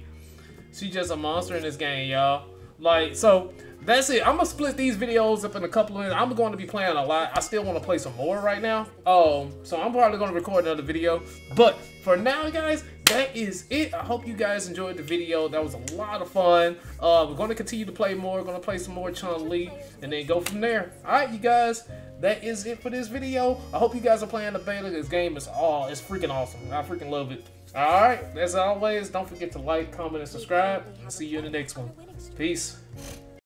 She's just a monster in this game, y'all. Like, so that's it. I'm gonna split these videos up in a couple of. minutes. I'm going to be playing a lot. I still want to play some more right now. Um, so I'm probably gonna record another video. But for now, guys, that is it. I hope you guys enjoyed the video. That was a lot of fun. Uh, we're gonna continue to play more. We're gonna play some more Chun Li, and then go from there. All right, you guys. That is it for this video. I hope you guys are playing the beta. This game is all it's freaking awesome. I freaking love it. All right. As always, don't forget to like, comment, and subscribe. I'll see you in the next one. Peace.